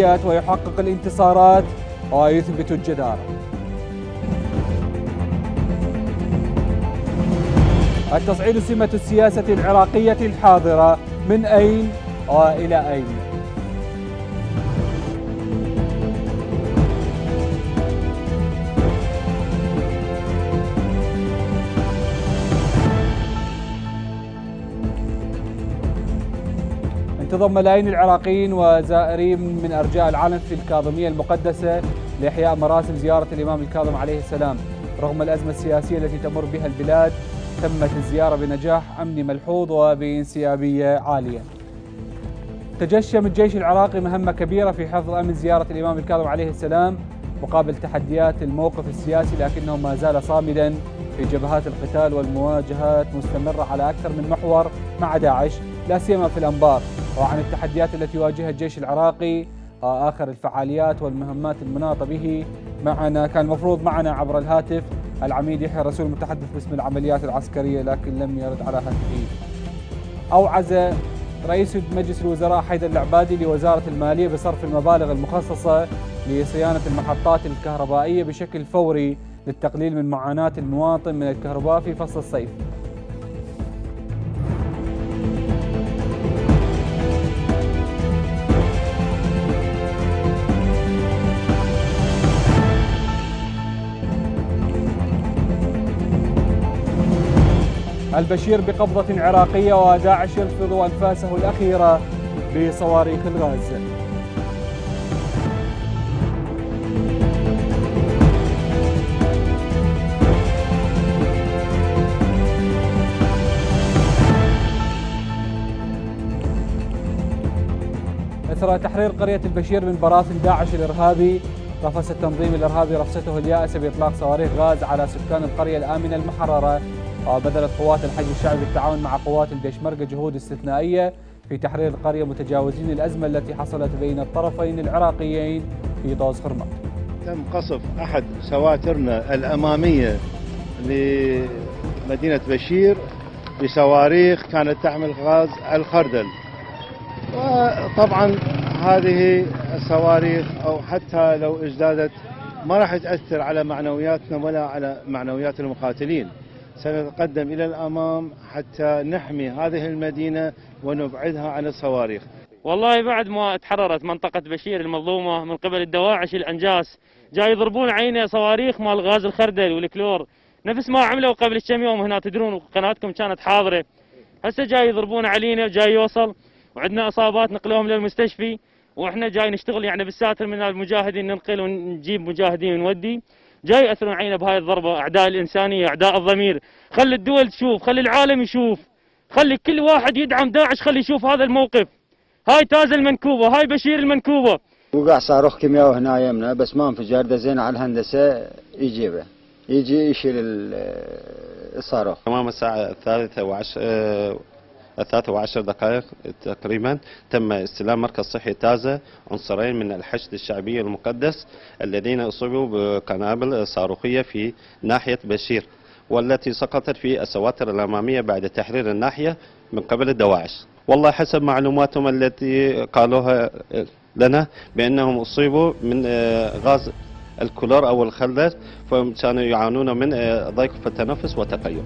ويحقق الانتصارات ويثبت الجدارة التصعيد سمة السياسة العراقية الحاضرة من أين؟ وإلى أين؟ انتظم ملايين العراقيين وزائرين من أرجاء العالم في الكاظمية المقدسة لإحياء مراسم زيارة الإمام الكاظم عليه السلام. رغم الأزمة السياسية التي تمر بها البلاد تمت الزيارة بنجاح أمني ملحوظ وبانسيابية عالية. تجشم الجيش العراقي مهمة كبيرة في حفظ أمن زيارة الإمام الكاظم عليه السلام مقابل تحديات الموقف السياسي لكنه ما زال صامدا في جبهات القتال والمواجهات مستمرة على أكثر من محور مع داعش. لا سيما في الأنبار وعن التحديات التي يواجهها الجيش العراقي آخر الفعاليات والمهمات المناطة به. معنا كان المفروض معنا عبر الهاتف العميد يحيى الرسول المتحدث باسم العمليات العسكرية لكن لم يرد على هاتفه. أوعز رئيس مجلس الوزراء حيدر العبادي لوزارة المالية بصرف المبالغ المخصصة لصيانة المحطات الكهربائية بشكل فوري للتقليل من معاناة المواطن من الكهرباء في فصل الصيف. البشير بقبضة عراقية وداعش يلفظ أنفاسه الأخيرة بصواريخ الغاز. أثر تحرير قرية البشير من براثن داعش الإرهابي رفس التنظيم الإرهابي رفسته اليائسة بإطلاق صواريخ غاز على سكان القرية الآمنة المحررة. وبذلت قوات الحج الشعبي بالتعاون مع قوات البيشمركة جهود استثنائية في تحرير القرية متجاوزين الأزمة التي حصلت بين الطرفين العراقيين في طوز خرمات تم قصف أحد سواترنا الأمامية لمدينة بشير بصواريخ كانت تحمل غاز الخردل. وطبعا هذه الصواريخ أو حتى لو ازدادت ما راح تأثر على معنوياتنا ولا على معنويات المقاتلين. سنتقدم إلى الأمام حتى نحمي هذه المدينة ونبعدها عن الصواريخ. والله بعد ما تحررت منطقة بشير المظلومة من قبل الدواعش الأنجاس جاي يضربون عينه صواريخ مال غاز الخردل والكلور. نفس ما عملوا قبل كم يوم هنا تدرون قناتكم كانت حاضرة. هسه جاي يضربون علينا وجاي يوصل وعندنا إصابات نقلوهم للمستشفي وإحنا جاي نشتغل يعني بالساتر من المجاهدين ننقل ونجيب مجاهدين ونودي. جاي ياثرون علينا بهاي الضربة. أعداء الإنسانية أعداء الضمير. خلي الدول تشوف خلي العالم يشوف. خلي كل واحد يدعم داعش خلي يشوف هذا الموقف. هاي تاز المنكوبة هاي بشير المنكوبة. وقع صاروخ كيميائي هنا يمنا بس ما انفجر دزينا على الهندسة يجيبه يجي يشيل الصاروخ. تمام الساعة الثالثة وعشر الثلاثة وعشر دقائق تقريبا تم استلام مركز صحي تازة عنصرين من الحشد الشعبي المقدس الذين أصيبوا بقنابل صاروخية في ناحية بشير والتي سقطت في السواتر الأمامية بعد تحرير الناحية من قبل الدواعش والله حسب معلوماتهم التي قالوها لنا بأنهم أصيبوا من غاز الكلور أو الخلد فكانوا يعانون من ضيق في التنفس وتقيؤ.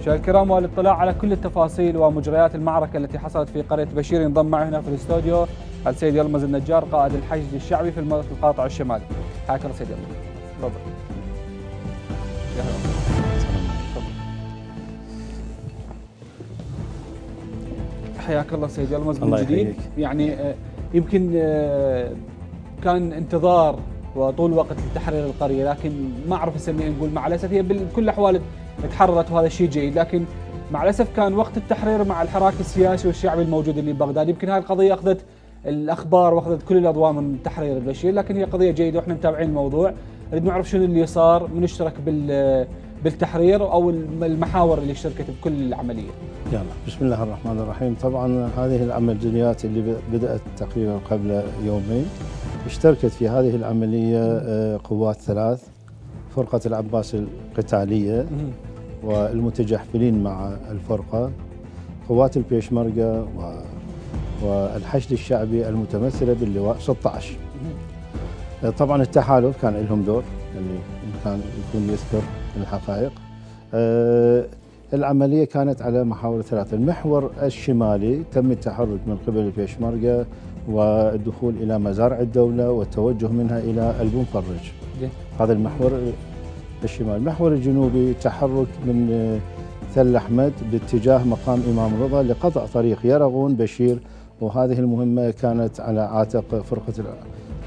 مشاهدينا الكرام والاطلاع على كل التفاصيل ومجريات المعركة التي حصلت في قرية بشير ينضم معي هنا في الاستوديو السيد يلمز النجار قائد الحشد الشعبي في القاطع الشمالي. حياك الله سيد يلمز. تفضل. حياك الله سيد يلمز من جديد. يعني يمكن كان انتظار وطول وقت لتحرير القرية لكن ما أعرف اسميها نقول مع الأسف هي بكل الأحوال تحررت وهذا شيء جيد. لكن مع الأسف كان وقت التحرير مع الحراك السياسي والشعبي الموجود اللي ببغداد يمكن هاي القضية أخذت الأخبار وأخذت كل الأضواء من تحرير البشير لكن هي قضية جيدة وإحنا متابعين الموضوع. نريد نعرف شنو اللي صار من اشترك بال بالتحرير أو المحاور اللي اشتركت بكل العملية. يلا. بسم الله الرحمن الرحيم. طبعا هذه العمليات اللي بدأت تقريبا قبل يومين. اشتركت في هذه العملية قوات ثلاث. فرقة العباس القتالية. والمتجحفلين مع الفرقة قوات البيشمركة والحشد الشعبي المتمثلة باللواء 16 طبعا التحالف كان لهم دور اللي كان يكون يذكر الحقائق. آه، العملية كانت على محاور ثلاثة. المحور الشمالي تم التحرك من قبل البيشمركة والدخول إلى مزارع الدولة والتوجه منها إلى البنفرج. هذا المحور الشمالي المحور الجنوبي تحرك من آه، ثل أحمد باتجاه مقام إمام رضا لقطع طريق يرغون بشير وهذه المهمة كانت على عاتق فرقة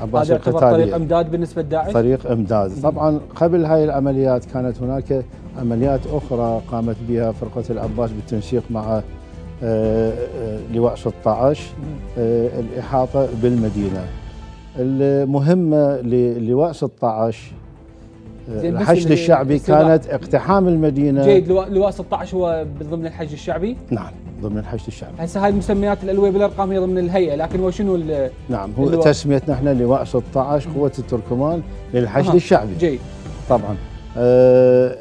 العباس هذا يعتبر طريق القتالية. أمداد بالنسبة لداعش طريق أمداد. طبعا قبل هاي العمليات كانت هناك عمليات أخرى قامت بها فرقة العباس بالتنسيق مع آه، آه، لواء 16 آه، الإحاطة بالمدينة. المهمة للواء 16 آه، زين، بس الحشد الشعبي. كانت اقتحام المدينة. جيد لواء لواء 16 هو ضمن الحج الشعبي؟ نعم ضمن الحشد الشعبي. هسه هاي المسميات الألوية بالأرقام هي ضمن الهيئة لكن هو شنو نعم هو اللواء. تسميتنا إحنا لواء 16 قوة التركمان للحشد أها، الشعبي. جيد. طبعا. آه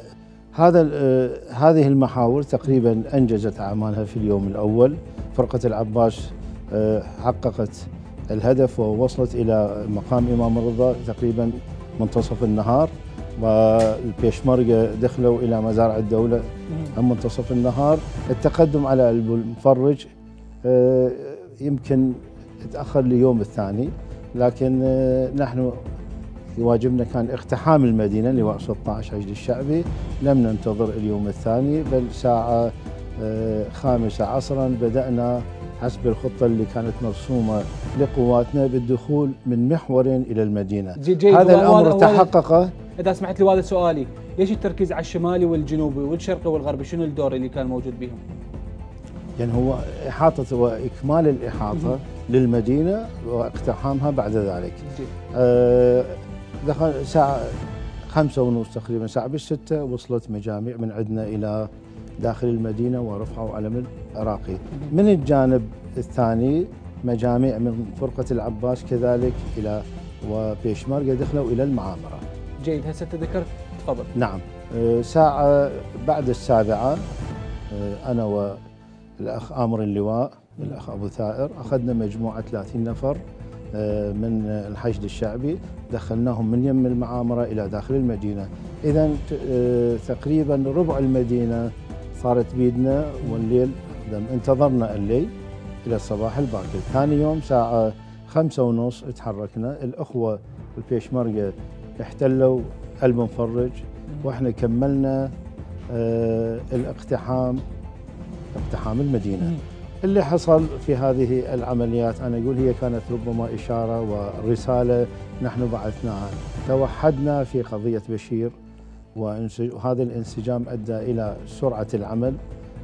هذا آه هذه المحاور تقريبا أنجزت أعمالها في اليوم الأول. فرقة العباس آه حققت الهدف ووصلت إلى مقام إمام الرضا تقريبا منتصف النهار. والبيشمركه دخلوا إلى مزارع الدولة عن منتصف النهار. التقدم على المفرج آه، يمكن تأخر ليوم الثاني لكن آه، نحن واجبنا كان اقتحام المدينة لواء 16 عجل الشعبي. لم ننتظر اليوم الثاني بل ساعة آه، خامسة عصرا بدأنا حسب الخطة اللي كانت مرسومة لقواتنا بالدخول من محورين إلى المدينة. جي- جيد. هذا هو- تحقق إذا سمحت لي وهذا سؤالي ليش التركيز على الشمالي والجنوبي والشرقي والغربي؟ شنو الدور اللي كان موجود بهم؟ يعني هو إحاطة وإكمال الإحاطة للمدينة واقتحامها بعد ذلك. آه، دخل ساعة خمسة ونص تقريبا ساعة بالستة وصلت مجاميع من عندنا إلى داخل المدينة ورفعوا علم العراقي من الجانب الثاني مجاميع من فرقة العباس كذلك إلى وبيشمركة دخلوا إلى المعامرة. جيد. هسه انت ذكرت تفضل. نعم. آه، ساعة بعد السابعة آه، أنا والأخ آمر اللواء الأخ أبو ثائر أخذنا مجموعة 30 نفر آه، من الحشد الشعبي دخلناهم من يم المعامرة إلى داخل المدينة. إذا تقريبا ربع المدينة صارت بيدنا والليل. انتظرنا الليل إلى الصباح الباكر ثاني يوم ساعة خمسة ونص تحركنا الأخوة البيشمركة احتلوا المنفرج وإحنا كملنا آه، الاقتحام اقتحام المدينة. اللي حصل في هذه العمليات أنا أقول هي كانت ربما إشارة ورسالة نحن بعثناها. توحدنا في قضية بشير وهذا الانسجام أدى إلى سرعة العمل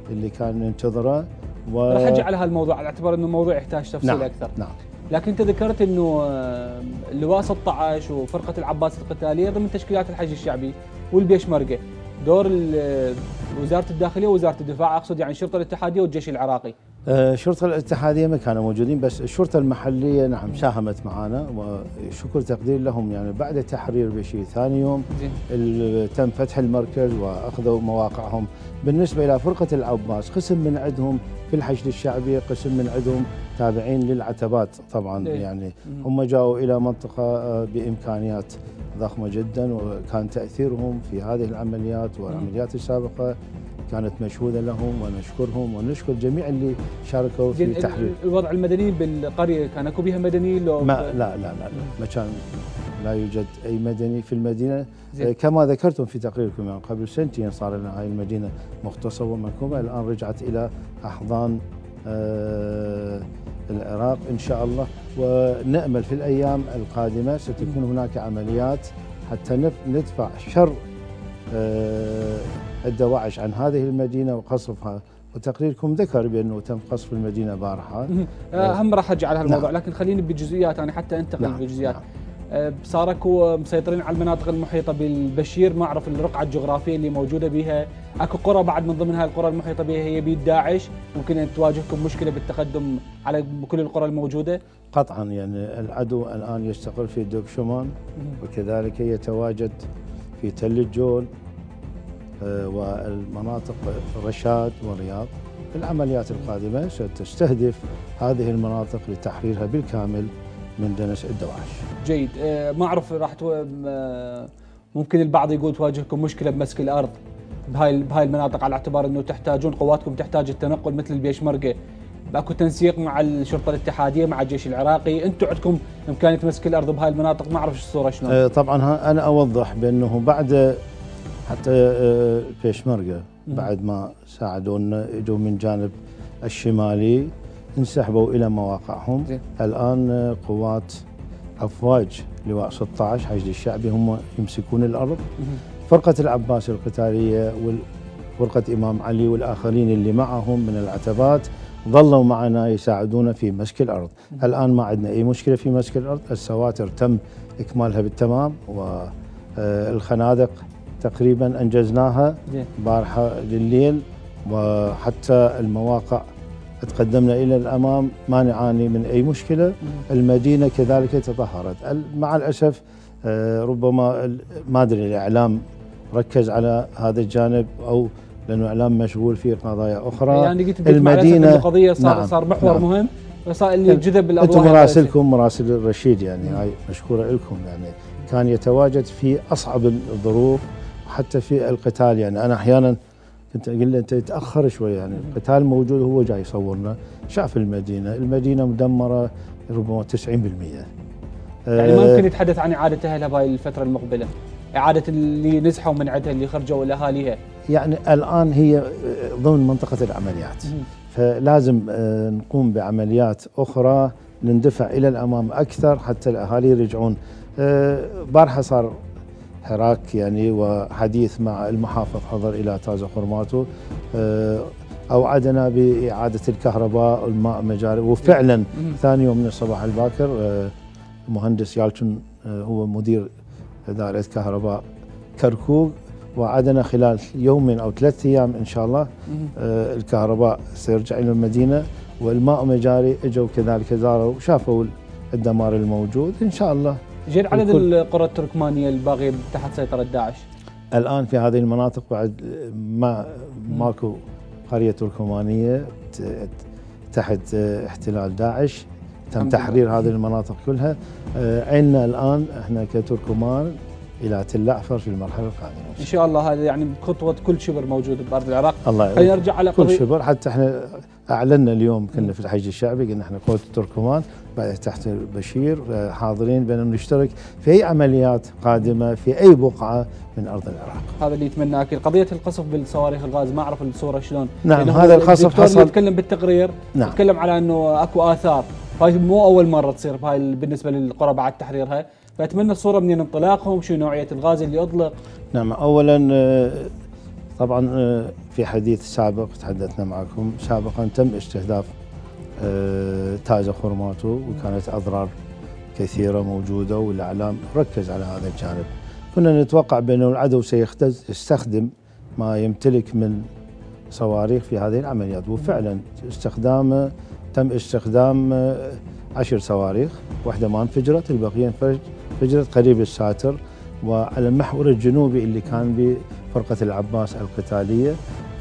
اللي كان ننتظره و... راح ارجع على هالموضوع على اعتبار إنه الموضوع يحتاج تفصيل نعم أكثر. نعم. لكن أنت ذكرت إنه آه، اللواء 16 وفرقة العباس القتالية ضمن تشكيلات الحج الشعبي والبيشمركه دور ال- وزارة الداخلية ووزارة الدفاع أقصد يعني الشرطة الاتحادية والجيش العراقي. آه، الشرطة الاتحادية ما كانوا موجودين بس الشرطة المحلية نعم ساهمت معنا وشكر تقدير لهم يعني بعد تحرير بشير ثاني يوم تم فتح المركز وأخذوا مواقعهم بالنسبة إلى فرقة العباس قسم من عندهم في الحشد الشعبي قسم من عندهم تابعين للعتبات طبعا إيه. يعني. هم جاءوا إلى منطقة آه، بإمكانيات ضخمة جدا وكان تأثيرهم في هذه العمليات والعمليات السابقة كانت مشهودة لهم ونشكرهم ونشكر جميع اللي شاركوا في تحرير. الوضع المدني بالقرية كان أكو بها مدنيين لو ما لا لا لا, لا ما كان لا يوجد أي مدني في المدينة. زين. آه، كما ذكرتم في تقريركم يعني قبل سنتين صار لنا هاي المدينة مغتصبه ومنكوبه الآن رجعت إلى أحضان آه، العراق إن شاء الله. ونأمل في الأيام القادمة ستكون هناك عمليات حتى ندفع شر آه، الدواعش عن هذه المدينة وقصفها. وتقريركم ذكر بأنه تم قصف المدينة بارحة. آه، هم راح ارجع على هالموضوع نعم. لكن خليني بالجزئيات أنا حتى أنتقل نعم، بالجزئيات نعم. آه، صار اكو مسيطرين على المناطق المحيطة بالبشير ما أعرف الرقعة الجغرافية اللي موجودة بها. أكو قرى بعد من ضمن هاي القرى المحيطة بها هي بيد داعش. ممكن أن تواجهكم مشكلة بالتقدم على كل القرى الموجودة. قطعا يعني العدو الآن يستقر في شومان وكذلك يتواجد في تل الجول. آه، والمناطق رشاد والرياض العمليات القادمة ستستهدف هذه المناطق لتحريرها بالكامل من دنس الدواعش. جيد. آه، ما أعرف راح. آه، ممكن البعض يقول تواجهكم مشكلة بمسك الأرض. بهاي بهاي المناطق على اعتبار إنه تحتاجون قواتكم تحتاج التنقل مثل البيشمركه اكو تنسيق مع الشرطة الاتحادية مع الجيش العراقي. أنتم عندكم إمكانية مسك الأرض بهاي المناطق؟ ما أعرف الصورة شلون. آه، طبعا أنا أوضح بأنه بعد حتى آه، بيشمركه بعد ما ساعدونا إجوا من جانب الشمالي انسحبوا إلى مواقعهم. الآن آه، قوات أفواج لواء 16 حشد الشعبي هم يمسكون الأرض. فرقة العباس القتالية وفرقه إمام علي والآخرين اللي معهم من العتبات ظلوا معنا يساعدونا في مسك الأرض. الآن ما عندنا أي مشكلة في مسك الأرض. السواتر تم إكمالها بالتمام والخنادق تقريبا أنجزناها زين بارحة لليل وحتى المواقع تقدمنا إلى الأمام ما نعاني من أي مشكلة. المدينة كذلك تطهرت. مع الأسف آه، ربما ما أدري الإعلام ركز على هذا الجانب أو لأنه الاعلام مشغول في قضايا أخرى. يعني قلت الأسف المدينة- قضية صار نعم، صار محور نعم. مهم. فصار اللي جذب الأضواء أنتم هي مراسلكم مراسل الرشيد يعني هاي مشكورة لكم يعني. كان يتواجد في أصعب الظروف. حتى في القتال يعني أنا أحيانا كنت أقول له أنت تأخر شوي يعني القتال موجود هو جاي يصورنا شاف المدينة المدينة مدمرة ربما 90% يعني ما آه، يمكن يتحدث عن اعاده اهلها بهاي الفترة المقبلة إعادة اللي نزحوا من عندها اللي خرجوا لأهاليها. يعني الآن هي ضمن منطقة العمليات. فلازم آه، نقوم بعمليات أخرى نندفع إلى الأمام أكثر حتى الأهالي يرجعون. آه، بارحة صار حراك يعني وحديث مع المحافظ حضر إلى تازا خرماتو آه، أوعدنا بإعادة الكهرباء والماء مجاري وفعلا ثاني يوم من الصباح الباكر آه، مهندس يالتون آه، هو مدير إدارة كهرباء كركوك وعدنا خلال يومين أو ثلاث أيام إن شاء الله الكهرباء سيرجع إلى المدينة والماء مجاري إجوا كذلك زاروا شافوا الدمار الموجود. إن شاء الله جيد عدد. القرى التركمانية الباقية تحت سيطرة داعش؟ الآن في هذه المناطق بعد ما ماكو قرية تركمانية ت- تحت احتلال داعش. تم تحرير هذه المناطق كلها. آه، عندنا الآن إحنا كتركمان إلى تل اعفر في المرحلة القادمة. إن شاء الله هذا يعني خطوة كل شبر موجود بأرض العراق. الله خلينا نرجع على كل شبر. حتى إحنا اعلنا اليوم كنا في الحج الشعبي قلنا إحنا قوه التركمان بعد تحت بشير آه، حاضرين بان نشترك في اي عمليات قادمة في أي بقعة من أرض العراق. هذا اللي يتمناه أكيد. قضية القصف بالصواريخ الغاز ما أعرف الصورة شلون. نعم، هذا القصف حصل- يتكلم بالتقرير نعم. يتكلم على إنه أكو آثار. هاي مو أول مرة تصير بهاي ال- بالنسبة للقرى بعد تحريرها فأتمنى الصورة منين انطلاقهم شو نوعية الغاز اللي اطلق نعم اولا آه، طبعا آه، في حديث سابق تحدثنا معكم سابقا تم استهداف آه، تازا خرماتو وكانت أضرار كثيرة موجودة والإعلام ركز على هذا الجانب. كنا نتوقع بانه العدو سيختز يستخدم ما يمتلك من صواريخ في هذه العمليات وفعلا استخدام تم استخدام عشر صواريخ واحدة ما انفجرت البقيه انفج- انفجرت قريب الساتر وعلى المحور الجنوبي اللي كان بفرقة العباس القتالية.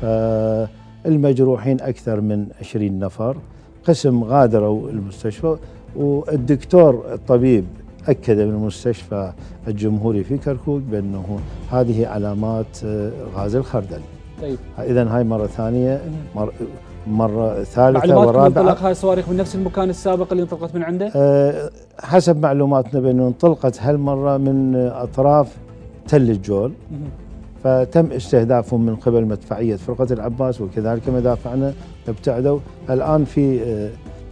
فالمجروحين أكثر من 20 نفر. قسم غادروا المستشفى والدكتور الطبيب أكد من المستشفى الجمهوري في كركوك بأنه هذه علامات آه، غاز الخردل. طيب. اذا هاي مرة ثانية مر مرة ثالثة معلوماتكم ورابعة انطلاق هاي الصواريخ من نفس المكان السابق اللي انطلقت من عنده آه، حسب معلوماتنا بأنه انطلقت هالمرة من أطراف تل الجول. فتم استهدافهم من قبل مدفعية فرقة العباس وكذلك مدافعنا ابتعدوا الآن في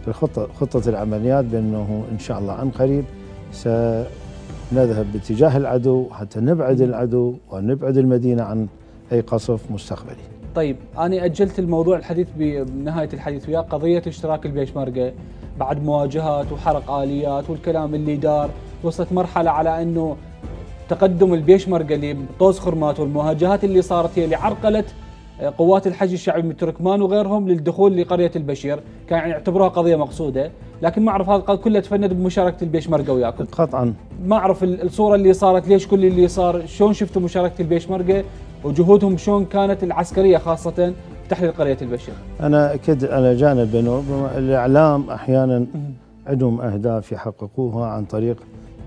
في الخطة خطة العمليات بأنه إن شاء الله عن قريب سنذهب باتجاه العدو حتى نبعد العدو ونبعد المدينة عن أي قصف مستقبلي. طيب أنا أجلت الموضوع الحديث بنهايه الحديث وياك. قضية اشتراك البيشمركة بعد مواجهات وحرق آليات والكلام اللي دار وصلت مرحلة على إنه تقدم البيشمركة لطوز خرمات والمواجهات اللي صارت هي اللي عرقلت آه، قوات الحج الشعبي من التركمان وغيرهم للدخول لقرية البشير، كان يعني يعتبروها قضية مقصودة، لكن ما أعرف هذا كله تفند بمشاركة البيشمركة وياكم. قطعا. ما أعرف ال- الصورة اللي صارت ليش كل اللي صار شلون شفتوا مشاركة البيشمركة؟ وجهودهم شلون كانت العسكرية خاصة تحرير قرية البشير؟ أنا اكد على جانب انه الإعلام أحيانا عندهم أهداف يحققوها عن طريق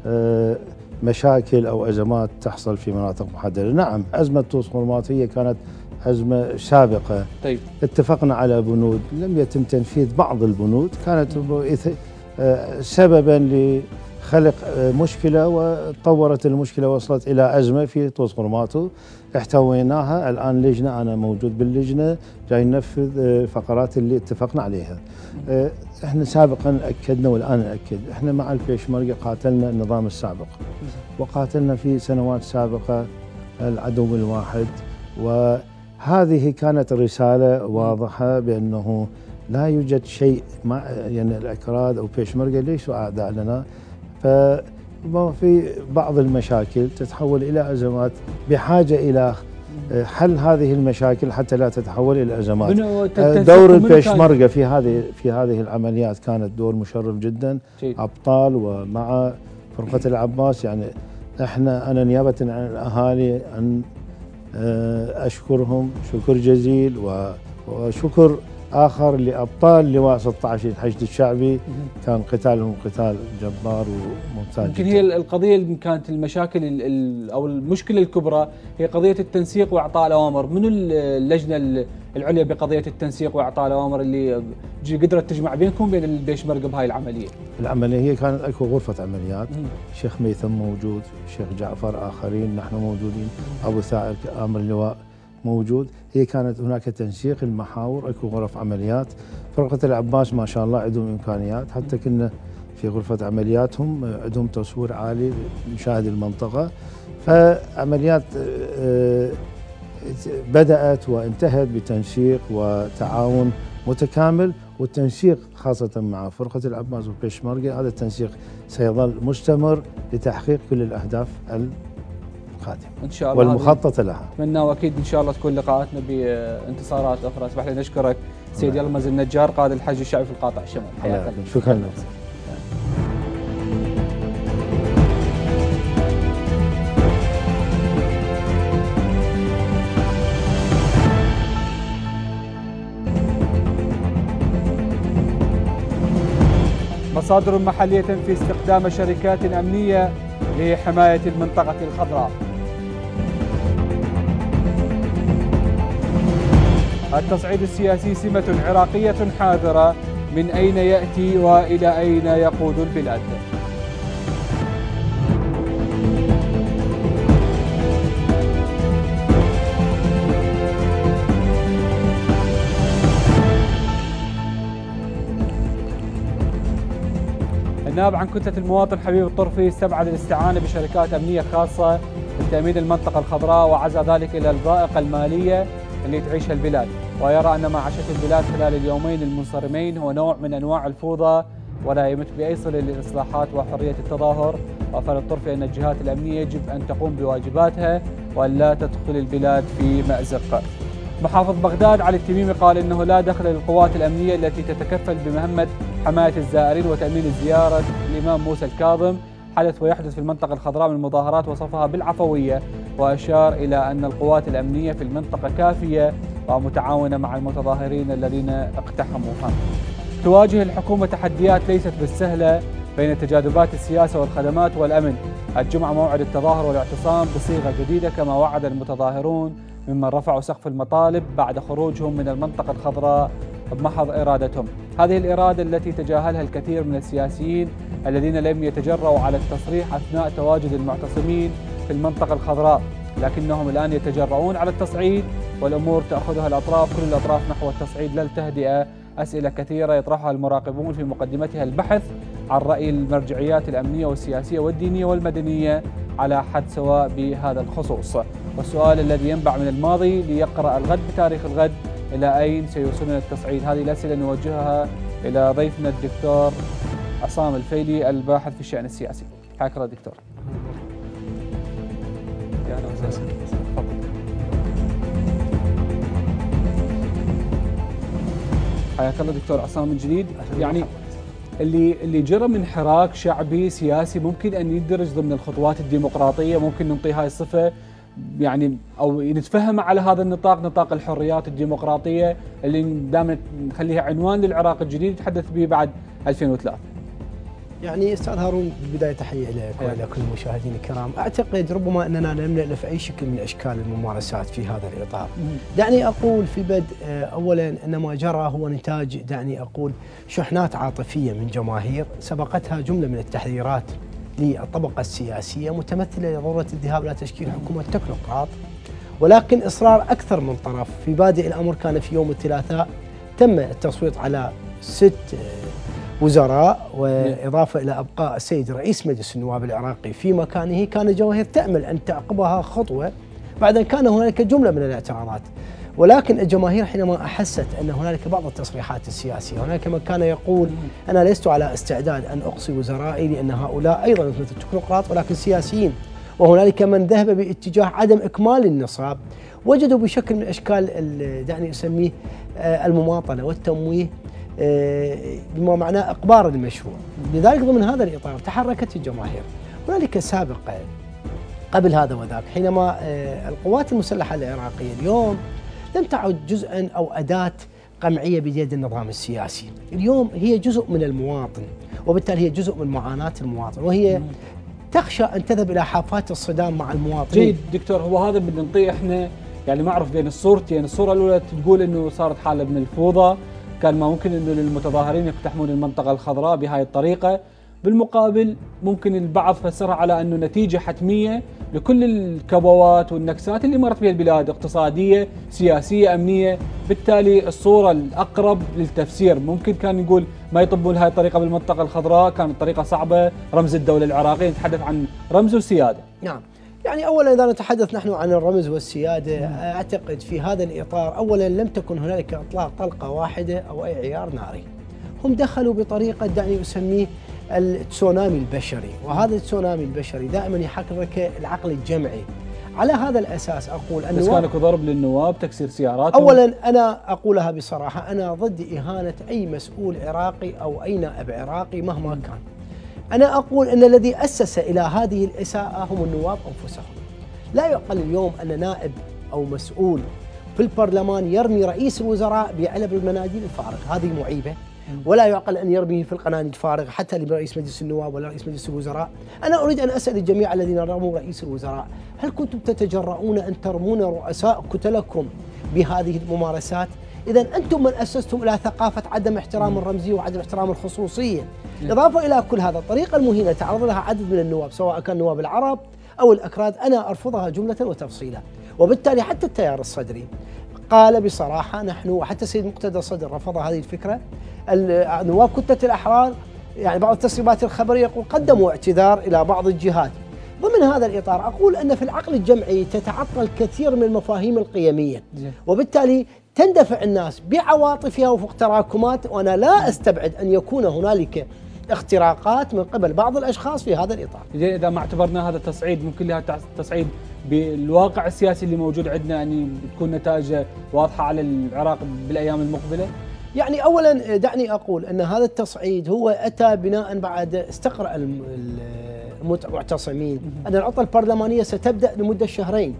آه، مشاكل أو أزمات تحصل في مناطق محددة، نعم أزمة طوس هي كانت أزمة سابقة. طيب. اتفقنا على بنود لم يتم تنفيذ بعض البنود كانت آه، سببا لخلق آه، مشكلة وتطورت المشكلة وصلت إلى أزمة في طوس قرماطو احتويناها. الآن لجنة أنا موجود باللجنة جاي ننفذ آه، فقرات اللي اتفقنا عليها. آه، إحنا سابقا أكدنا والآن نأكد. إحنا مع البيشمركه قاتلنا النظام السابق. وقاتلنا في سنوات سابقة العدو الواحد. وهذه كانت رسالة واضحة بأنه لا يوجد شيء مع يعني الأكراد أو بيشمركه ليسوا أعداء لنا. ف في بعض المشاكل تتحول إلى أزمات بحاجة إلى حل هذه المشاكل حتى لا تتحول إلى أزمات. آه، دور؟ البيشمركه في هذه في هذه العمليات كانت دور مشرف جدا. جيد. أبطال ومع فرقة العباس. يعني إحنا أنا نيابة عن الأهالي أن آه، أشكرهم. شكر جزيل وشكر آخر لأبطال لواء 16 الحشد الشعبي. كان قتالهم قتال جبار وممتاز يمكن. هي القضية اللي كانت المشاكل ال- ال- أو المشكلة الكبرى هي قضية التنسيق وإعطاء الأوامر، منو ال- اللجنة العليا بقضية التنسيق وإعطاء الأوامر اللي قدرت تجمع بينكم بين البيشمركه بهاي العملية؟ العملية هي كانت أكو غرفة عمليات. الشيخ ميثم موجود الشيخ جعفر آخرين نحن موجودين. أبو ثائر آمر اللواء. موجود. هي كانت هناك تنسيق المحاور أكو غرف عمليات. فرقة العباس ما شاء الله عندهم إمكانيات. حتى كنا في غرفة عملياتهم آه، عندهم تصوير عالي نشاهد المنطقة. فعمليات آه، بدأت وانتهت بتنسيق وتعاون متكامل. والتنسيق خاصة مع فرقة العباس والبيشمركة هذا التنسيق سيظل مستمر لتحقيق كل الأهداف القادمة إن شاء الله هذه. والمخططة لها. أتمنى وأكيد إن شاء الله تكون لقاءاتنا بانتصارات أخرى. اسمح لي نشكرك سيد الله يلمز النجار قائد الحج الشعبي في القاطع الشمالي حياك. الله. شكرا لك. مصادر محلية في استخدام شركات أمنية لحماية المنطقة الخضراء. التصعيد السياسي سمة عراقية حاذرة. من أين يأتي وإلى أين يقود البلاد؟ النائب عن كتلة المواطن حبيب الطرفي استبعد الاستعانة بشركات أمنية خاصة لتأمين المنطقة الخضراء وعزى ذلك إلى الضائقة المالية. اللي تعيشها البلاد. ويرى أن ما عاشته البلاد خلال اليومين المنصرمين هو نوع من أنواع الفوضى ولا يمت بأي صلة للإصلاحات وحرية التظاهر. وأفاد الطرفي أن الجهات الأمنية يجب أن تقوم بواجباتها وأن لا تدخل البلاد في مأزق. محافظ بغداد علي التميمي قال إنه لا دخل للقوات الأمنية التي تتكفل بمهمة حماية الزائرين وتأمين زياره الإمام موسى الكاظم حدث ويحدث في المنطقة الخضراء من المظاهرات وصفها بالعفوية. وأشار إلى أن القوات الأمنية في المنطقة كافية ومتعاونة مع المتظاهرين الذين اقتحموها. تواجه الحكومة تحديات ليست بالسهلة بين تجاذبات السياسة والخدمات والأمن. الجمعة موعد التظاهر والاعتصام بصيغة جديدة كما وعد المتظاهرون ممن رفعوا سقف المطالب بعد خروجهم من المنطقة الخضراء بمحض إرادتهم هذه الإرادة التي تجاهلها الكثير من السياسيين الذين لم يتجرؤوا على التصريح أثناء تواجد المعتصمين في المنطقة الخضراء لكنهم الآن يتجرؤون على التصعيد والأمور تأخذها الأطراف كل الأطراف نحو التصعيد لا التهدئة أسئلة كثيرة يطرحها المراقبون في مقدمتها البحث عن رأي المرجعيات الأمنية والسياسية والدينية والمدنية على حد سواء بهذا الخصوص. والسؤال الذي ينبع من الماضي ليقرأ الغد بتاريخ الغد إلى أين سيوصلنا التصعيد هذه الأسئلة نوجهها إلى ضيفنا الدكتور عصام الفيلي الباحث في الشأن السياسي. حياك الله دكتور. حياك الله دكتور عصام من جديد. يعني اللي اللي جرى من حراك شعبي سياسي ممكن أن يندرج ضمن الخطوات الديمقراطية ممكن نعطي هاي الصفة. يعني أو نتفهم على هذا النطاق نطاق الحريات الديمقراطية اللي دائما نخليها عنوان للعراق الجديد نتحدث به بعد 2003 يعني أستاذ هارون بالبداية تحية لك حياك. ولكل المشاهدين الكرام، أعتقد ربما أننا لم نالف أي شكل من اشكال الممارسات في هذا الإطار. دعني أقول في البدء آه، اولا أن ما جرى هو نتاج دعني أقول شحنات عاطفية من جماهير سبقتها جملة من التحذيرات للطبقة السياسية متمثلة لضرورة الذهاب إلى تشكيل حكومة تكنوقراط ولكن إصرار أكثر من طرف في بادئ الأمر كان في يوم الثلاثاء تم التصويت على ست آه، وزراء وإضافة إلى أبقاء السيد رئيس مجلس النواب العراقي في مكانه كان الجماهير تأمل أن تعقبها خطوة بعد أن كان هنالك جملة من الاعتراضات. ولكن الجماهير حينما أحست أن هنالك بعض التصريحات السياسية، هناك من كان يقول أنا لست على استعداد أن أقصي وزرائي لأن هؤلاء أيضا مثل التكنوقراط ولكن سياسيين. وهنالك من ذهب باتجاه عدم إكمال النصاب. وجدوا بشكل من اشكال ال- دعني أسميه آه، المماطلة والتمويه بما معناه إقبار المشروع. لذلك ضمن هذا الإطار تحركت الجماهير. هنالك سابقه قبل هذا وذاك حينما آه، القوات المسلحة العراقية اليوم لم تعد جزءا أو أداة قمعية بيد النظام السياسي، اليوم هي جزء من المواطن وبالتالي هي جزء من معاناة المواطن وهي تخشى أن تذهب إلى حافات الصدام مع المواطنين. جيد دكتور هو هذا بدنا نعطيه إحنا. يعني ما أعرف بين الصورتين الصورة الأولى تقول إنه صارت حالة من الفوضى كان ما ممكن إنه للمتظاهرين يقتحمون المنطقة الخضراء بهاي الطريقة. بالمقابل ممكن البعض فسرها على أنه نتيجة حتمية لكل الكبوات والنكسات اللي مرت بها البلاد اقتصادية سياسية أمنية. بالتالي الصورة الأقرب للتفسير. ممكن كان يقول ما يطبون هاي الطريقة بالمنطقة الخضراء كانت طريقة صعبة. رمز الدولة العراقيه نتحدث عن رمز وسياده نعم. يعني اولا إذا نتحدث نحن عن الرمز والسيادة أعتقد في هذا الإطار اولا لم تكن هنالك إطلاق طلقة واحدة أو أي عيار ناري. هم دخلوا بطريقة دعني أسميه التسونامي البشري وهذا التسونامي البشري دائما يحرك العقل الجمعي. على هذا الأساس أقول أن بس الوا- كان اكو ضرب للنواب تكسير سياراتهم؟ اولا أنا أقولها بصراحة أنا ضد إهانة أي مسؤول عراقي أو أي نائب عراقي مهما كان. أنا أقول أن الذي أسس إلى هذه الإساءة هم النواب أنفسهم. لا يعقل اليوم أن نائب أو مسؤول في البرلمان يرمي رئيس الوزراء بعلب المناديل الفارغ، هذه معيبة. ولا يعقل أن يرميه في القناني الفارغه حتى لرئيس مجلس النواب ولا رئيس مجلس الوزراء، أنا أريد أن أسأل الجميع الذين رموا رئيس الوزراء، هل كنتم تتجرؤون أن ترمون رؤساء كتلكم بهذه الممارسات؟ اذا أنتم من أسستم إلى ثقافة عدم احترام الرمزية وعدم احترام الخصوصية. إضافة إلى كل هذا الطريقة المهينه تعرض لها عدد من النواب سواء كان نواب العرب أو الأكراد أنا أرفضها جملة وتفصيلا. وبالتالي حتى التيار الصدري قال بصراحة نحن وحتى السيد مقتدى الصدر رفض هذه الفكرة ال- نواب كتلة الأحرار يعني بعض التسريبات الخبرية يقول قدموا اعتذار إلى بعض الجهات ضمن هذا الإطار أقول أن في العقل الجمعي تتعطل كثير من المفاهيم القيمية زين. وبالتالي تندفع الناس بعواطفها وفوق تراكمات وأنا لا أستبعد أن يكون هنالك اختراقات من قبل بعض الأشخاص في هذا الإطار. زين إذا ما اعتبرنا هذا تصعيد ممكن لها تصعيد بالواقع السياسي اللي موجود عندنا يعني تكون نتائجه واضحة على العراق بالأيام المقبلة؟ يعني اولا دعني أقول أن هذا التصعيد هو أتى بناء بعد استقراء الم- المعتصمين أن العطلة البرلمانية ستبدأ لمدة شهرين.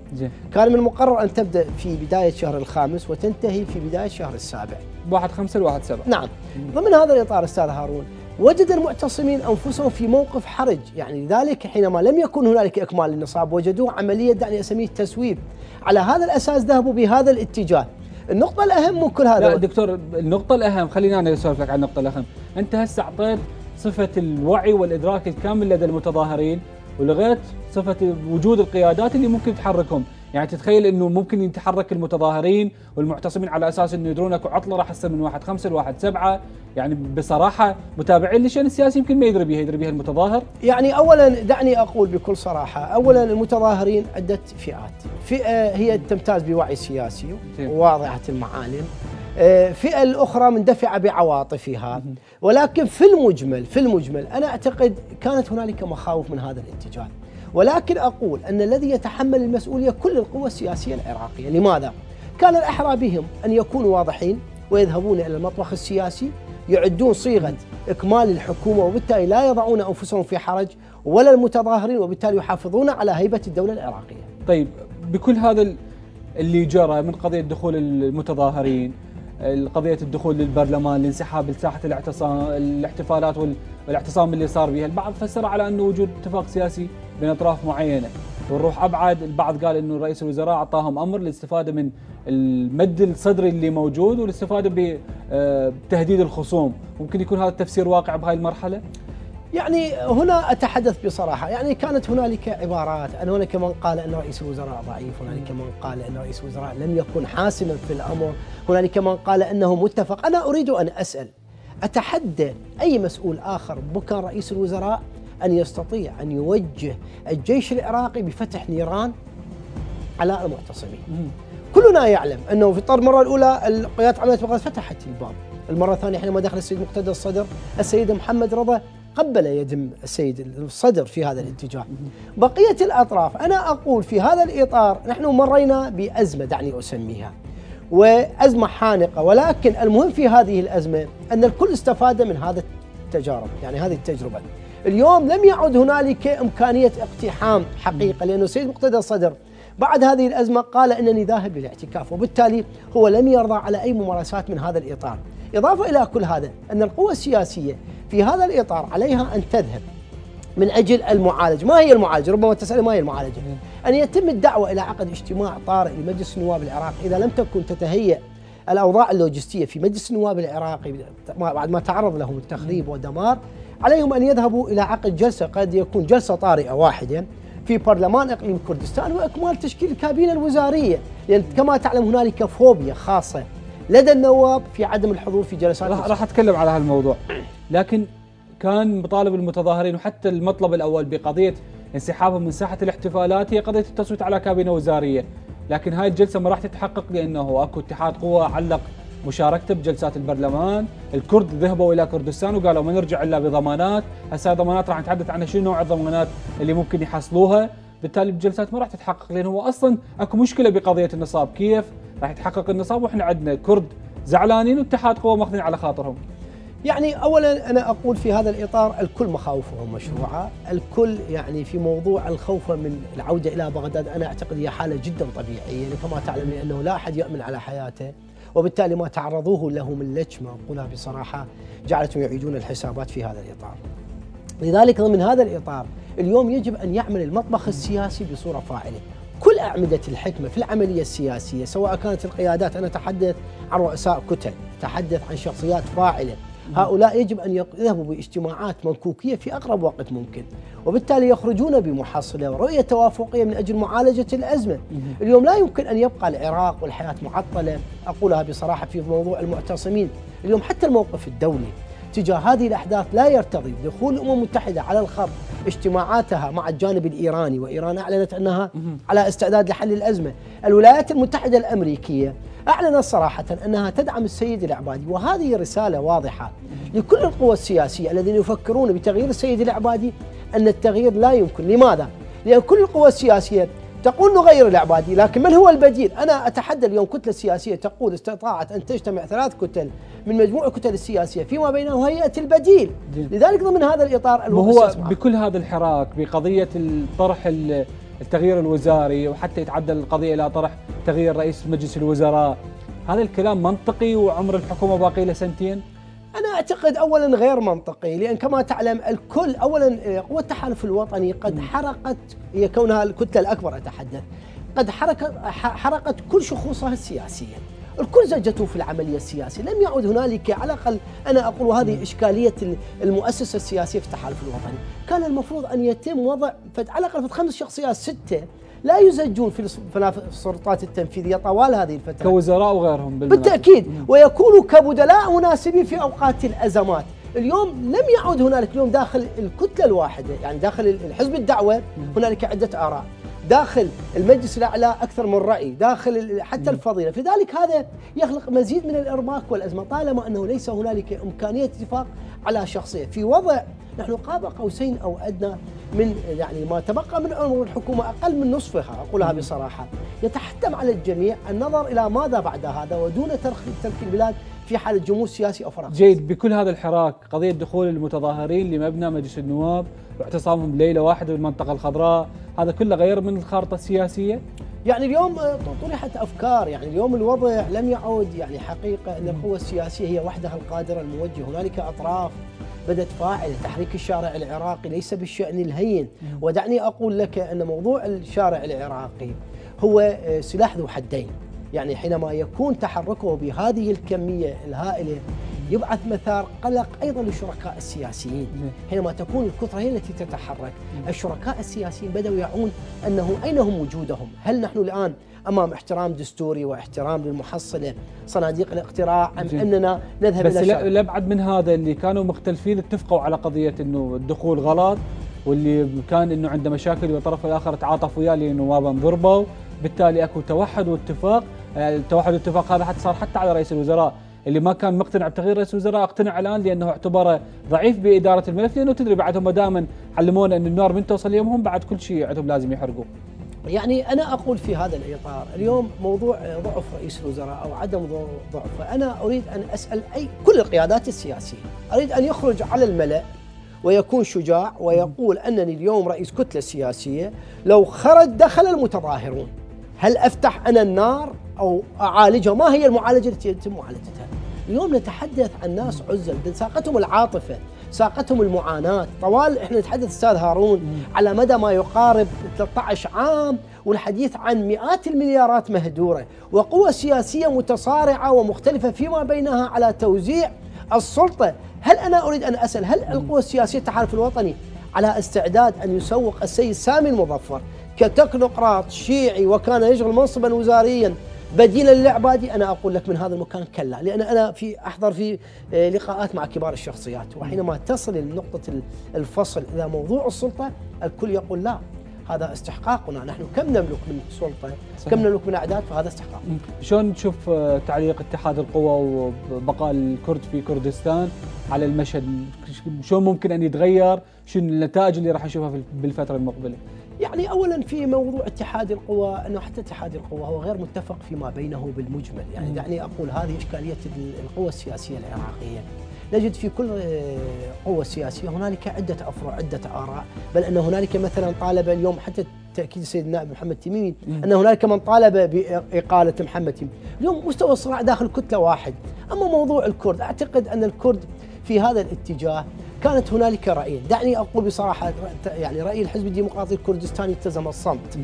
كان من المقرر أن تبدأ في بداية شهر الخامس وتنتهي في بداية شهر السابع. واحد خمسة لواحد سبعة. نعم. ضمن هذا الإطار أستاذ هارون وجد المعتصمين أنفسهم في موقف حرج. يعني لذلك حينما لم يكن هنالك إكمال للنصاب وجدوه عملية دعني أسميه تسويب على هذا الأساس ذهبوا بهذا الاتجاه. النقطة الأهم من كل لا هذا دكتور النقطة الأهم خليني أنا أسولف لك عن النقطة الأهم. أنت هسه أعطيت صفة الوعي والإدراك الكامل لدى المتظاهرين ولغيت صفة وجود القيادات اللي ممكن تحركهم. يعني تتخيل إنه ممكن يتحرك المتظاهرين والمعتصمين على أساس إنه يدرون أكو عطلة راح تصير من واحد خمسة لواحد سبعة. يعني بصراحة متابعين للشأن السياسي يمكن ما يدري بها يدري بها المتظاهر؟ يعني اولا دعني أقول بكل صراحة، اولا المتظاهرين عده فئات، فئة هي تمتاز بوعي سياسي. وواضحة المعالم، آه، فئة الأخرى مندفعة بعواطفها، ولكن في المجمل في المجمل أنا أعتقد كانت هنالك مخاوف من هذا الاتجاه. ولكن أقول أن الذي يتحمل المسؤولية كل القوى السياسية العراقية، لماذا؟ كان الاحرى بهم أن يكونوا واضحين ويذهبون إلى المطبخ السياسي يعدون صيغة إكمال الحكومة وبالتالي لا يضعون أنفسهم في حرج ولا المتظاهرين وبالتالي يحافظون على هيبة الدولة العراقية. طيب بكل هذا اللي جرى من قضية دخول المتظاهرين قضية الدخول للبرلمان الانسحاب لساحه الاعتصام الاحتفالات والاعتصام اللي صار بها البعض فسر على أنه وجود اتفاق سياسي بين اطراف معينة. ونروح أبعد البعض قال إنه رئيس الوزراء أعطاهم أمر للاستفاده من المد الصدري اللي موجود والاستفاده بتهديد الخصوم. ممكن يكون هذا التفسير واقع بهاي المرحلة؟ يعني هنا أتحدث بصراحة. يعني كانت هنالك عبارات ان هناك من قال إن رئيس الوزراء ضعيف هنالك من قال إن رئيس الوزراء لم يكن حاسما في الأمر هنالك من قال إنه متفق. أنا أريد أن أسأل أتحدى أي مسؤول آخر بكى رئيس الوزراء؟ أن يستطيع أن يوجه الجيش العراقي بفتح نيران على المعتصمين. كلنا يعلم أنه في المرة الأولى قياده عمليه بغداد فتحت الباب. المرة الثانية حينما دخل السيد مقتدى الصدر السيد محمد رضا قبل يدم السيد الصدر في هذا الاتجاه. بقية الأطراف أنا أقول في هذا الإطار نحن مرينا بأزمة دعني أسميها وأزمة حانقة. ولكن المهم في هذه الأزمة أن الكل استفاد من هذا التجارب يعني هذه التجربة. اليوم لم يعد هنالك إمكانية اقتحام حقيقة لأنه السيد مقتدى الصدر بعد هذه الأزمة قال أنني ذاهب للاعتكاف وبالتالي هو لم يرضى على أي ممارسات من هذا الإطار. إضافة إلى كل هذا أن القوى السياسية في هذا الإطار عليها أن تذهب من أجل المعالجة. ما هي المعالجة؟ ربما تسأل ما هي المعالجة؟ أن يتم الدعوة إلى عقد اجتماع طارئ لمجلس النواب العراقي. إذا لم تكن تتهيأ الأوضاع اللوجستية في مجلس النواب العراقي بعد ما تعرض لهم التخريب والدمار عليهم أن يذهبوا إلى عقد جلسة قد يكون جلسة طارئة واحدة في برلمان اقليم كردستان وإكمال تشكيل الكابينة الوزارية لأن كما تعلم هنالك فوبيا خاصة لدى النواب في عدم الحضور في جلسات راح, راح أتكلم على هالموضوع. لكن كان مطالب المتظاهرين وحتى المطلب الأول بقضية انسحابهم من ساحة الاحتفالات هي قضية التصويت على كابينة وزارية. لكن هاي الجلسة ما راح تتحقق لأنه أكو اتحاد قوى علق مشاركته بجلسات البرلمان، الكرد ذهبوا إلى كردستان وقالوا ما نرجع إلا بضمانات، هسه ضمانات راح نتحدث عنها شنو نوع الضمانات اللي ممكن يحصلوها، بالتالي الجلسات ما راح تتحقق لأن هو أصلا أكو مشكلة بقضية النصاب، كيف؟ راح يتحقق النصاب وإحنا عندنا كرد زعلانين واتحاد قوى ماخذين على خاطرهم. يعني اولا أنا أقول في هذا الإطار الكل مخاوفهم مشروعة، الكل يعني في موضوع الخوف من العودة إلى بغداد أنا أعتقد هي حالة جدا طبيعية. يعني كما تعلم لأنه لا أحد يامن على حياته. وبالتالي ما تعرضوه له من لجمه أقولها بصراحة جعلتهم يعيدون الحسابات في هذا الإطار. لذلك ضمن هذا الإطار اليوم يجب أن يعمل المطبخ السياسي بصورة فاعلة. كل أعمدة الحكمة في العملية السياسية سواء كانت القيادات أنا أتحدث عن رؤساء كتل أتحدث عن شخصيات فاعلة هؤلاء يجب أن يذهبوا باجتماعات منكوكية في أقرب وقت ممكن. وبالتالي يخرجون بمحصلة ورؤية توافقية من أجل معالجة الأزمة. اليوم لا يمكن أن يبقى العراق والحياة معطلة. أقولها بصراحة في موضوع المعتصمين. اليوم حتى الموقف الدولي تجاه هذه الأحداث لا يرتضي دخول الأمم المتحدة على الخط اجتماعاتها مع الجانب الإيراني وإيران أعلنت أنها على استعداد لحل الأزمة. الولايات المتحدة الأمريكية أعلنت صراحة أنها تدعم السيد العبادي وهذه رسالة واضحة لكل القوى السياسية الذين يفكرون بتغيير السيد العبادي أن التغيير لا يمكن. لماذا؟ لأن كل القوى السياسية تقول نغير العبادي لكن من هو البديل؟ أنا أتحدى اليوم كتلة سياسية تقول استطاعت أن تجتمع ثلاث كتل من مجموع الكتل السياسية فيما بينهم هيئة البديل. لذلك ضمن هذا الإطار هو بكل هذا الحراك بقضية الطرح التغيير الوزاري وحتى يتعدل القضية إلى طرح تغيير رئيس مجلس الوزراء هذا الكلام منطقي وعمر الحكومة باقي له سنتين؟ أنا أعتقد أولا غير منطقي لأن كما تعلم الكل أولا قوة التحالف الوطني قد حرقت هي كونها الكتلة الأكبر أتحدث قد حرقت كل شخوصها السياسية الكل زجته في العملية السياسية لم يعد هنالك على الأقل أنا أقول هذه إشكالية المؤسسة السياسية في التحالف الوطني. كان المفروض أن يتم وضع على الأقل خمس شخصيات ستة لا يزجون في السلطات التنفيذية طوال هذه الفترة. كوزراء وغيرهم بالتأكيد. ويكونوا كبدلاء مناسبين في أوقات الأزمات. اليوم لم يعد هنالك اليوم داخل الكتلة الواحدة يعني داخل الحزب الدعوة هنالك عدة آراء. داخل المجلس الأعلى أكثر من رأي، داخل حتى الفضيلة، في ذلك هذا يخلق مزيد من الارباك والأزمة طالما أنه ليس هنالك إمكانية اتفاق على شخصية، في وضع نحن قاب قوسين أو أدنى من يعني ما تبقى من عمر الحكومة أقل من نصفها أقولها بصراحة، يتحتم على الجميع النظر إلى ماذا بعد هذا ودون ترك البلاد في حاله جمود سياسي أو فراغ جيد بكل هذا الحراك قضية دخول المتظاهرين لمبنى مجلس النواب واعتصامهم ليله واحدة بالمنطقة الخضراء هذا كله غير من الخارطة السياسية؟ يعني اليوم آه، طرحت أفكار يعني اليوم الوضع لم يعد يعني حقيقة ان القوى السياسية هي وحدها القادرة الموجه هنالك أطراف بدت فاعله تحريك الشارع العراقي ليس بالشأن الهين. ودعني أقول لك أن موضوع الشارع العراقي هو آه، سلاح ذو حدين. يعني حينما يكون تحركه بهذه الكمية الهائلة يبعث مثار قلق أيضا للشركاء السياسيين. حينما تكون الكثرة هي التي تتحرك الشركاء السياسيين بدأوا يعون أنه أين هم وجودهم؟ هل نحن الآن أمام احترام دستوري واحترام للمحصلة صناديق الاقتراع أم جيد. أننا نذهب بس إلى الابعد من هذا اللي كانوا مختلفين اتفقوا على قضية إنه الدخول غلط واللي كان إنه عنده مشاكل والطرف الآخر تعاطف وياه لأنه نوابه انضربوا بالتالي أكو توحد واتفاق. آه، التوحد والاتفاق هذا حتى صار حتى على رئيس الوزراء. اللي ما كان مقتنع بتغيير رئيس الوزراء اقتنع الآن لأنه اعتبره ضعيف بإدارة الملف لأنه تدري بعد هم دائما علمونا أن النار من توصل يومهم بعد كل شيء عندهم لازم يحرقوا. يعني أنا أقول في هذا الإطار اليوم موضوع ضعف رئيس الوزراء أو عدم ضعفه أنا أريد أن أسأل اي كل القيادات السياسية أريد أن يخرج على الملأ ويكون شجاع ويقول أنني اليوم رئيس كتلة سياسية لو خرج دخل المتظاهرون. هل أفتح أنا النار أو أعالجها؟ ما هي المعالجة التي يتم معالجتها؟ اليوم نتحدث عن ناس عزل ساقتهم العاطفة ساقتهم المعاناة. طوال إحنا نتحدث أستاذ هارون على مدى ما يقارب 13 عام والحديث عن مئات المليارات مهدوره وقوى سياسية متصارعة ومختلفة فيما بينها على توزيع السلطة. هل أنا أريد أن أسأل هل القوى السياسية التحالف الوطني على استعداد أن يسوق السيد سامي المظفر؟ كتكنوقراط شيعي وكان يشغل منصبا وزاريا بديلا للعبادي أنا أقول لك من هذا المكان كلا لأن أنا في أحضر في آه، لقاءات مع كبار الشخصيات وحينما تصل لنقطة ال- الفصل إلى موضوع السلطة الكل يقول لا هذا استحقاقنا نحن كم نملك من سلطة؟ صحيح. كم نملك من أعداد؟ فهذا استحقاق. شلون تشوف آه، تعليق اتحاد القوى وبقاء الكرد في كردستان على المشهد؟ شلون ممكن أن يتغير؟ شنو النتائج اللي راح نشوفها في- بالفترة المقبلة؟ يعني اولا في موضوع اتحاد القوى أنه حتى اتحاد القوى هو غير متفق فيما بينه بالمجمل. يعني دعني أقول هذه إشكالية القوى السياسية العراقية. نجد في كل آه، قوة سياسية هنالك عدة أفرع عدة آراء. بل أن هنالك مثلا طالب اليوم حتى تأكيد السيد النائب محمد تميمي أن هنالك من طالب بإقالة محمد تميمي اليوم مستوى الصراع داخل كتلة واحد. أما موضوع الكرد أعتقد أن الكرد في هذا الاتجاه كانت هنالك رأيين دعني أقول بصراحة يعني رأي الحزب الديمقراطي الكردستاني التزم الصمت.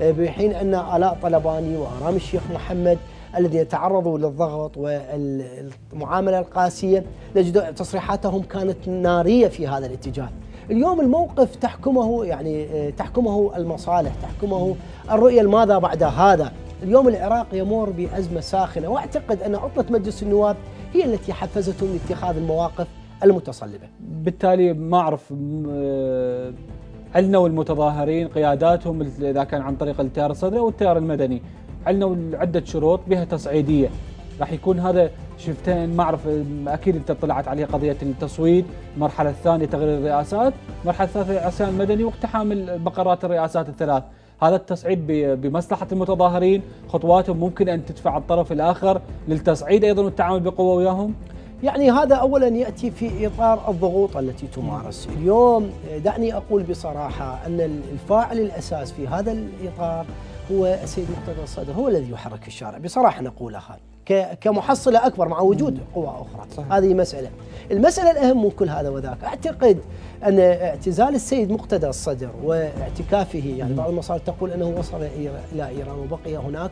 بحين أن آلاء طلباني وآرام الشيخ محمد الذين تعرضوا للضغط والمعاملة القاسية نجد تصريحاتهم كانت نارية في هذا الاتجاه. اليوم الموقف تحكمه يعني تحكمه المصالح تحكمه الرؤية ماذا بعد هذا. اليوم العراق يمر بأزمة ساخنة وأعتقد أن عطلة مجلس النواب هي التي حفزتهم لاتخاذ المواقف. المتصلبة. بالتالي ما أعرف م- آه، علنوا المتظاهرين قياداتهم إذا كان عن طريق التيار الصدري أو التيار المدني؟ علنوا عدة شروط بها تصعيدية؟ راح يكون هذا شفتين ما أعرف أكيد أنت طلعت عليه قضية التصويت المرحلة الثانية تغيير الرئاسات المرحلة الثالثة العصيان المدني واقتحام البقرات الرئاسات الثلاث. هذا التصعيد بمصلحة المتظاهرين خطواتهم ممكن أن تدفع الطرف الآخر للتصعيد أيضا والتعامل بقوة وياهم. يعني هذا اولا يأتي في إطار الضغوط التي تمارس، اليوم دعني أقول بصراحة أن الفاعل الأساس في هذا الإطار هو السيد مقتدى الصدر هو الذي يحرك الشارع. بصراحة نقولها ك- كمحصلة أكبر مع وجود قوى أخرى، صحيح. هذه مسألة. المسألة الأهم من كل هذا وذاك، أعتقد أن اعتزال السيد مقتدى الصدر واعتكافه يعني بعض المصادر تقول أنه وصل إلى- إلى إيران وبقي هناك،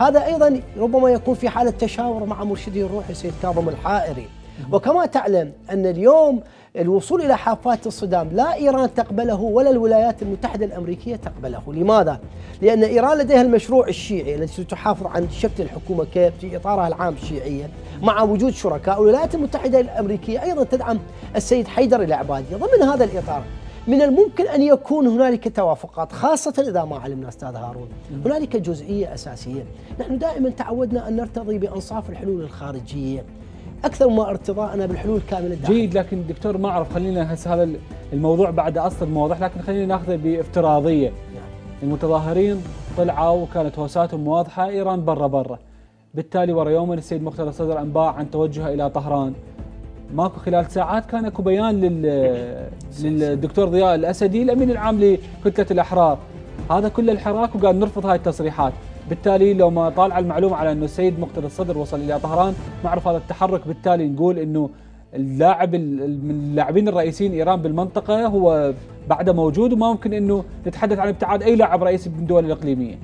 هذا أيضا ربما يكون في حالة تشاور مع مرشده الروحي السيد كاظم الحائري. وكما تعلم أن اليوم الوصول إلى حافات الصدام لا إيران تقبله ولا الولايات المتحدة الأمريكية تقبله، لماذا؟ لأن إيران لديها المشروع الشيعي الذي تحافظ عن شكل الحكومة كيف في إطارها العام شيعيا مع وجود شركاء. والولايات المتحدة الأمريكية أيضا تدعم السيد حيدر العبادي، ضمن هذا الإطار من الممكن أن يكون هنالك توافقات خاصة إذا ما علمنا أستاذ هارون، هنالك جزئية أساسية، نحن دائما تعودنا أن نرتضي بأنصاف الحلول الخارجية. أكثر ما ارتضاءنا بالحلول الكامله الداخليه جيد لكن دكتور ما أعرف خلينا هسه هذا الموضوع بعد أصلا واضح لكن خلينا ناخذه بافتراضية. المتظاهرين طلعوا وكانت هوساتهم واضحة إيران برا برا. بالتالي ورا يوما السيد مقتدى الصدر انباء عن توجهه إلى طهران. ماكو خلال ساعات كان أكو بيان لل للدكتور ضياء الأسدي الأمين العام لكتله الأحرار. هذا كله الحراك وقال نرفض هاي التصريحات. بالتالي لو ما طالع المعلومة على أنه السيد مقتدى الصدر وصل إلى طهران نعرف هذا التحرك بالتالي نقول إنه اللاعب من اللاعبين الرئيسيين إيران بالمنطقة هو بعده موجود وما ممكن إنه نتحدث عن ابتعاد أي لاعب رئيسي من الدول الإقليمية.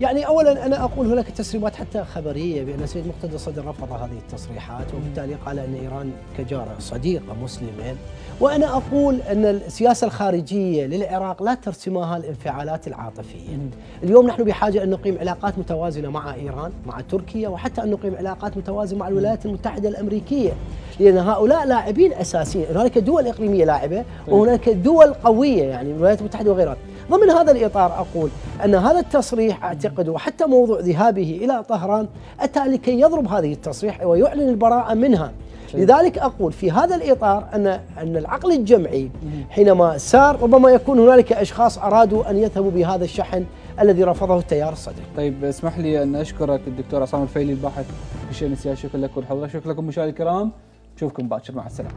يعني اولا أنا أقول هناك تسريبات حتى خبرية بأن السيد مقتدى الصدر رفض هذه التصريحات وبالتالي قال أن إيران كجارة صديقة مسلمة. وأنا أقول أن السياسة الخارجية للعراق لا ترسمها الانفعالات العاطفية. اليوم نحن بحاجة أن نقيم علاقات متوازنة مع إيران، مع تركيا وحتى أن نقيم علاقات متوازنة مع الولايات المتحدة الأمريكية، لأن هؤلاء لاعبين أساسيين، هنالك دول إقليمية لاعبة وهناك دول قوية يعني الولايات المتحدة وغيرها. ضمن هذا الإطار أقول أن هذا التصريح أعتقد وحتى موضوع ذهابه إلى طهران أتى لكي يضرب هذه التصريح ويعلن البراءة منها. لذلك أقول في هذا الإطار أن أن العقل الجمعي حينما سار ربما يكون هنالك أشخاص أرادوا أن يذهبوا بهذا الشحن الذي رفضه التيار الصدري. طيب اسمح لي أن أشكرك الدكتور عصام الفيلي الباحث في الشان السياسي شكرا لك ولحضرتك شكرا لكم مشاهدينا الكرام نشوفكم باكر مع السلامة.